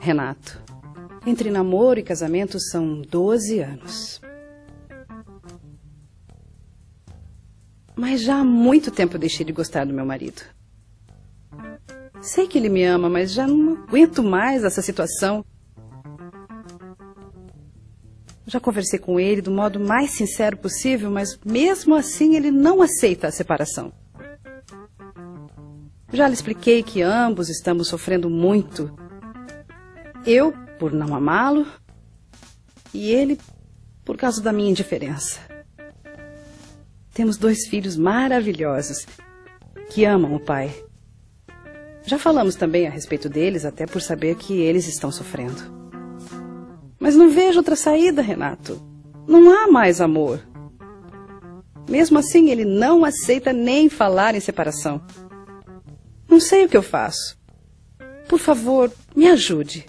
Renato, entre namoro e casamento são 12 anos. Mas já há muito tempo deixei de gostar do meu marido. Sei que ele me ama, mas já não aguento mais essa situação. Já conversei com ele do modo mais sincero possível, mas mesmo assim ele não aceita a separação. Já lhe expliquei que ambos estamos sofrendo muito. Eu, por não amá-lo, e ele, por causa da minha indiferença. Temos dois filhos maravilhosos que amam o pai. Já falamos também a respeito deles, até por saber que eles estão sofrendo. Mas não vejo outra saída, Renato. Não há mais amor. Mesmo assim, ele não aceita nem falar em separação. Não sei o que eu faço. Por favor, me ajude.